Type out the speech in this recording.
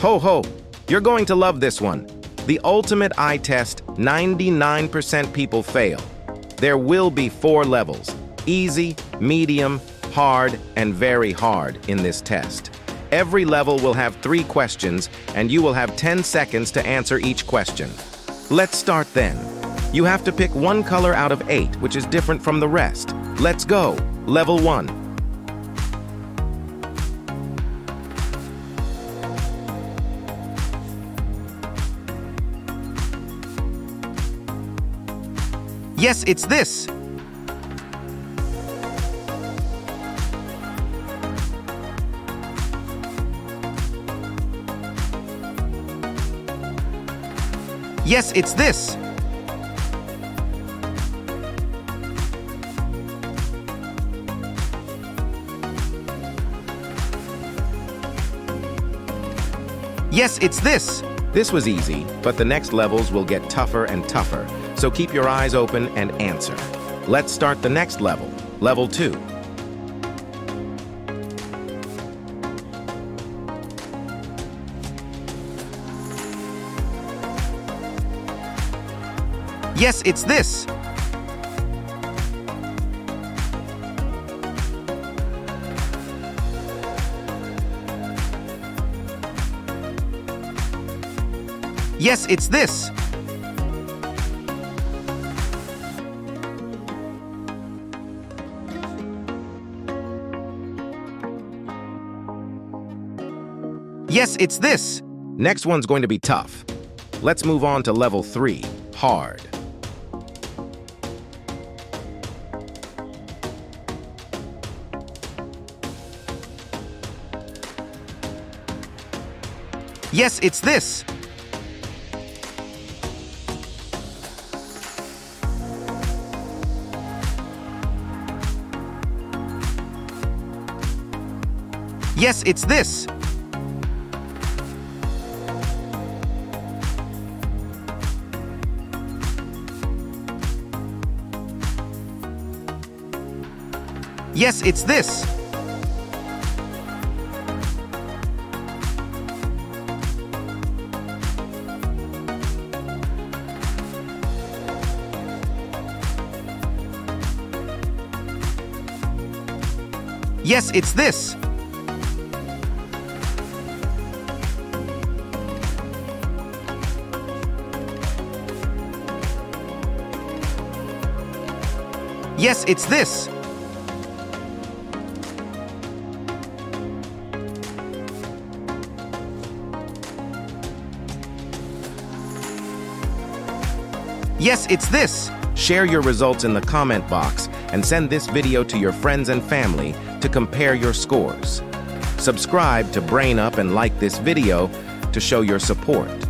Ho ho! You're going to love this one. The ultimate eye test, 99% people fail. There will be four levels, easy, medium, hard, and very hard in this test. Every level will have three questions, and you will have 10 seconds to answer each question. Let's start then. You have to pick one color out of eight, which is different from the rest. Let's go. Level one. Yes, it's this. Yes, it's this. Yes, it's this. This was easy, but the next levels will get tougher and tougher, so keep your eyes open and answer. Let's start the next level, level 2. Yes, it's this. Yes, it's this. Yes, it's this. Next one's going to be tough. Let's move on to level 3, hard. Yes, it's this. Yes, it's this. Yes, it's this. Yes, it's this. Yes, it's this. Yes, it's this. Share your results in the comment box and send this video to your friends and family to compare your scores. Subscribe to Brain Up and like this video to show your support.